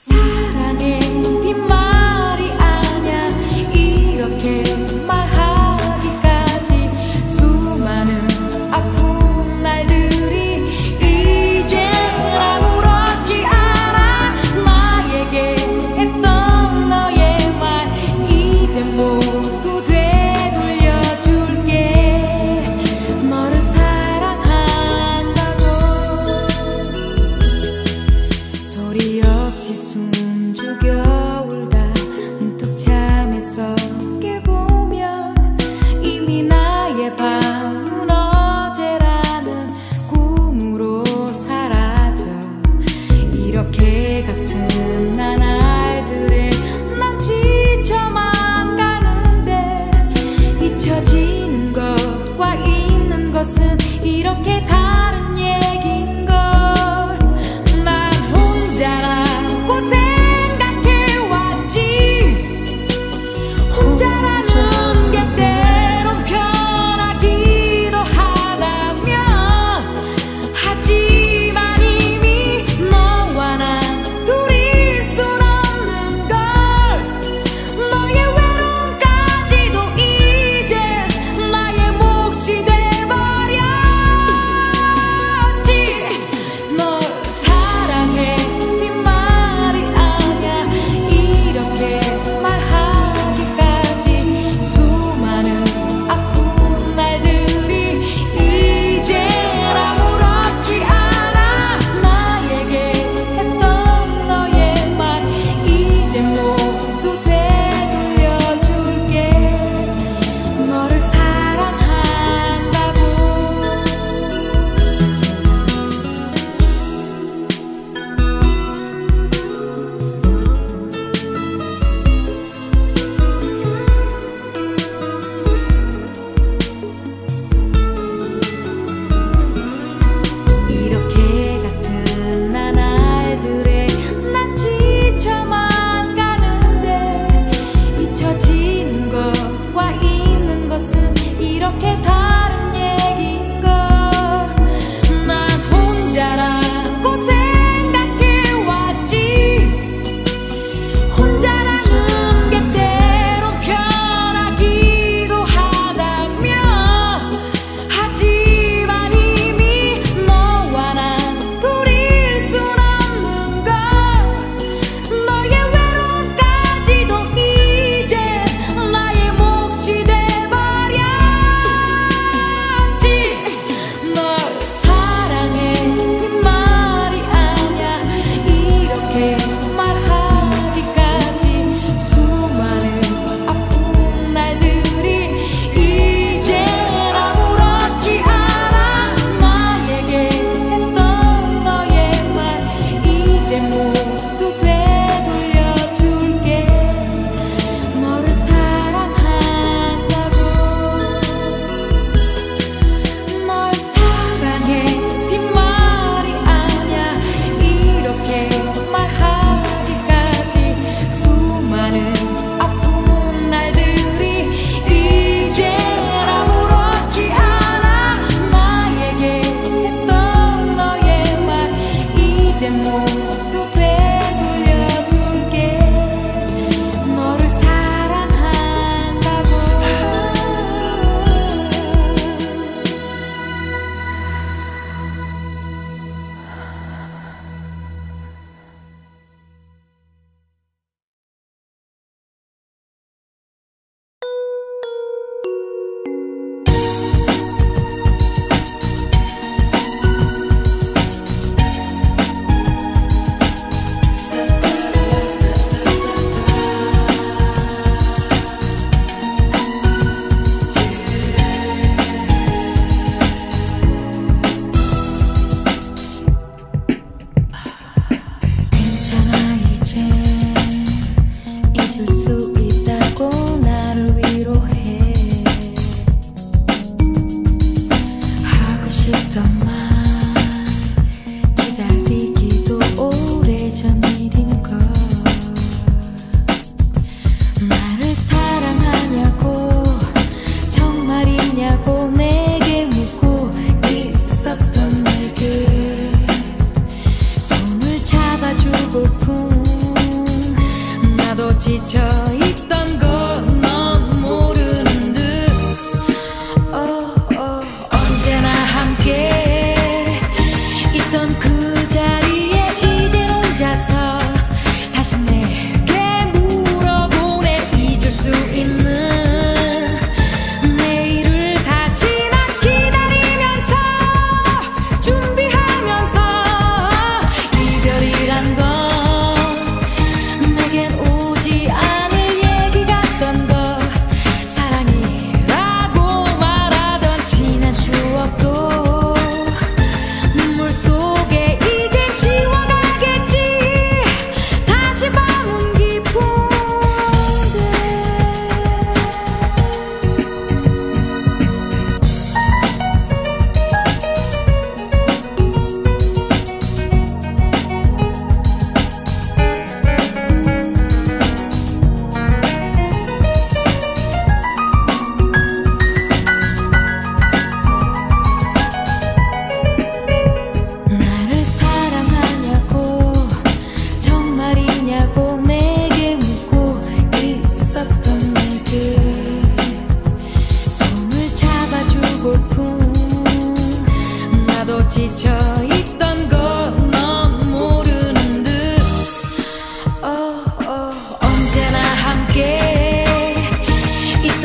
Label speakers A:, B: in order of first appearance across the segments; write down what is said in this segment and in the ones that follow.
A: Side.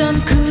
A: 있던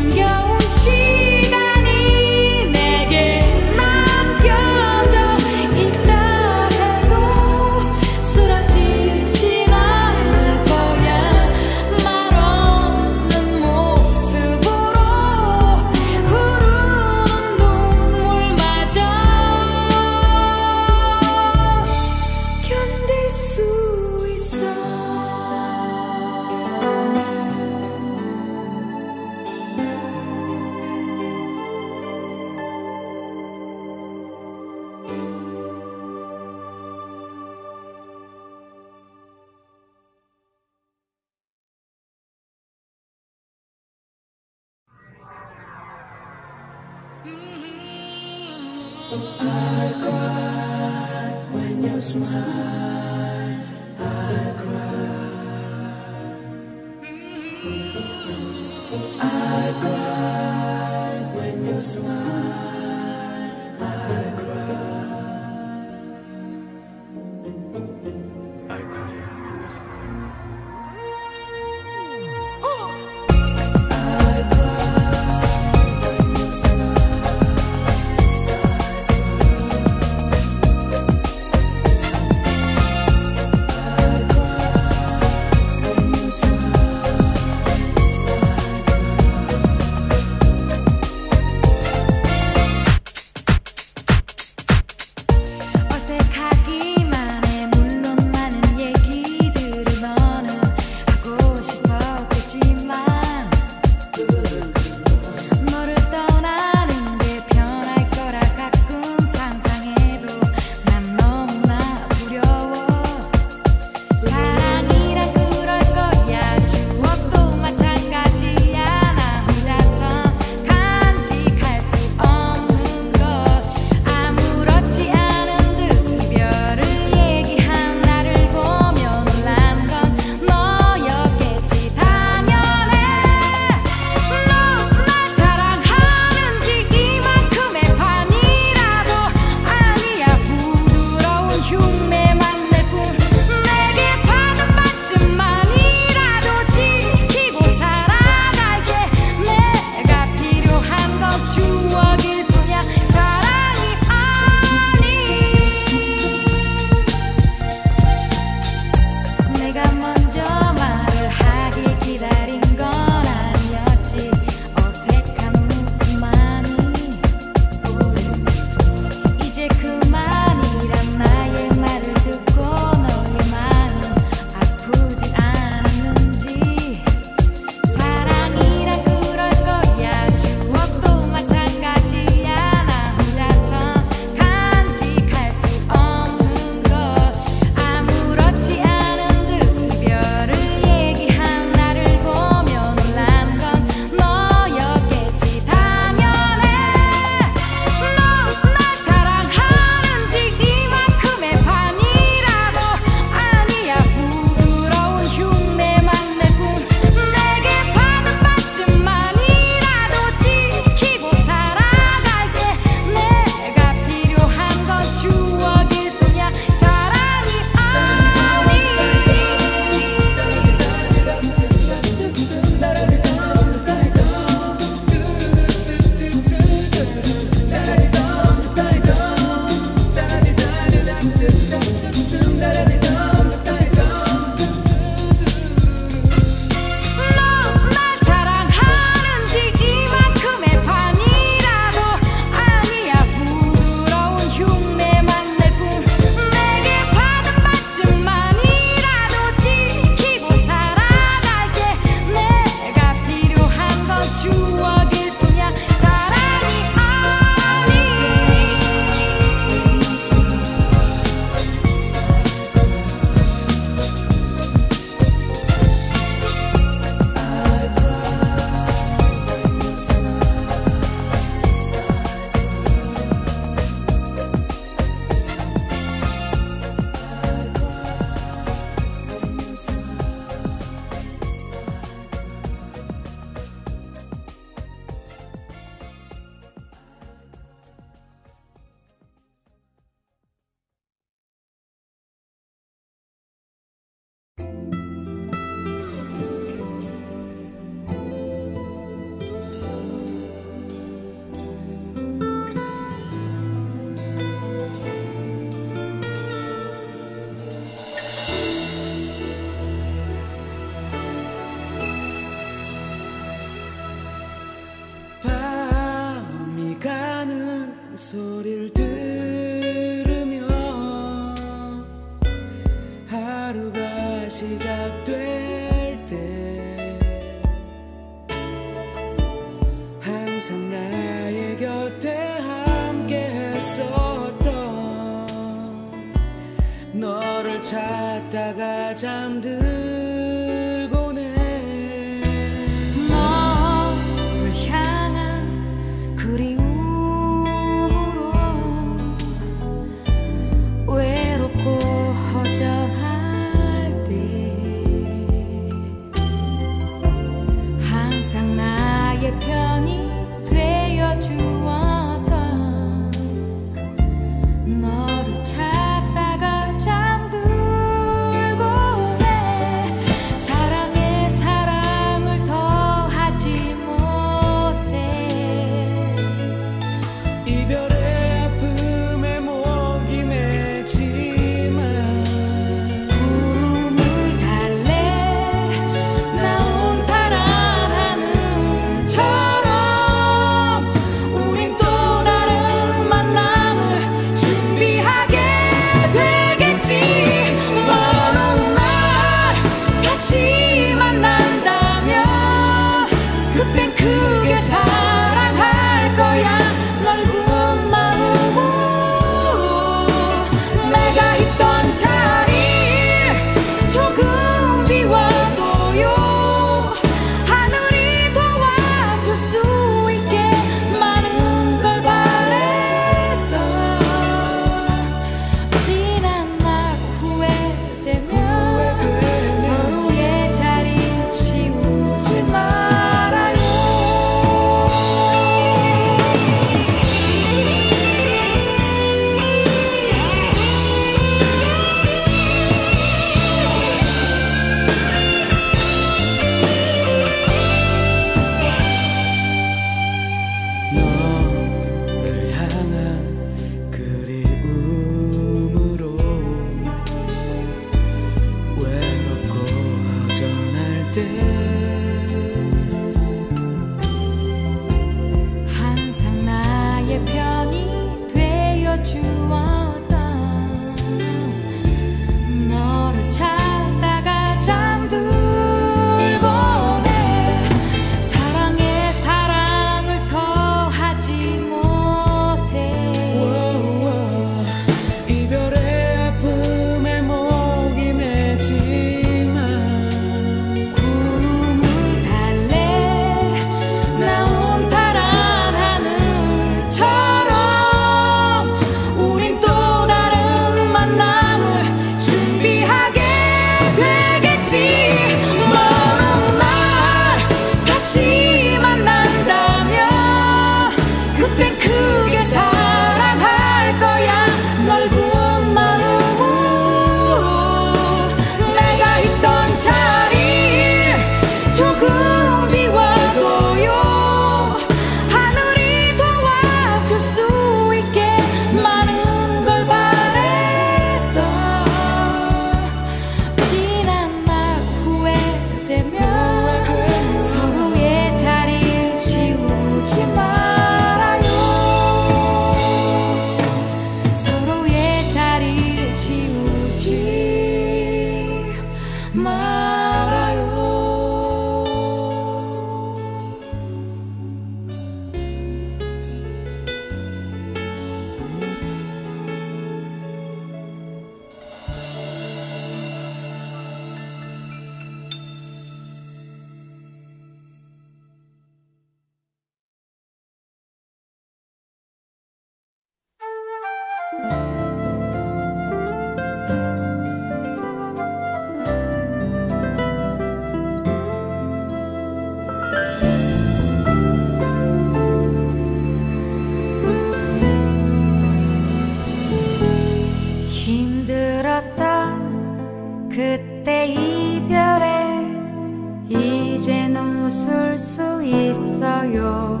A: 웃을 수 있어요.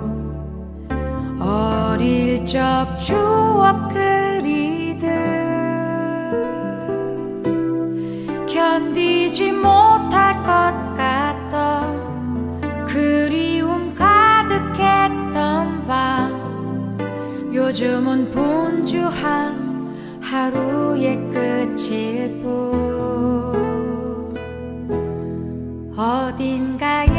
A: 어릴 적 추억 그리듯 견디지 못할 것 같던 그리움 가득했던 밤. 요즘은 분주한 하루의 끝일 뿐. 어딘가에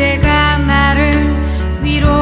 A: 그대가 나를 위로